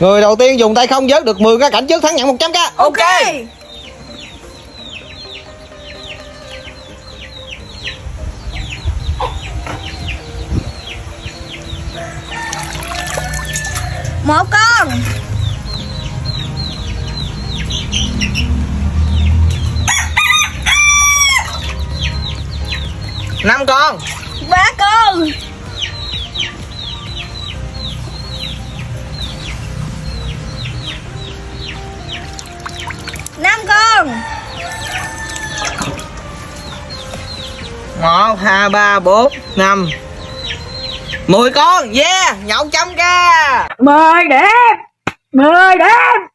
Người đầu tiên dùng tay không vớt được 10 cái cảnh trước thắng nhận 100k Ok. Một con. Năm con. Ba con con. Một hai ba bốn năm. Mười con yeah nhậu trăm k mười điểm mười điểm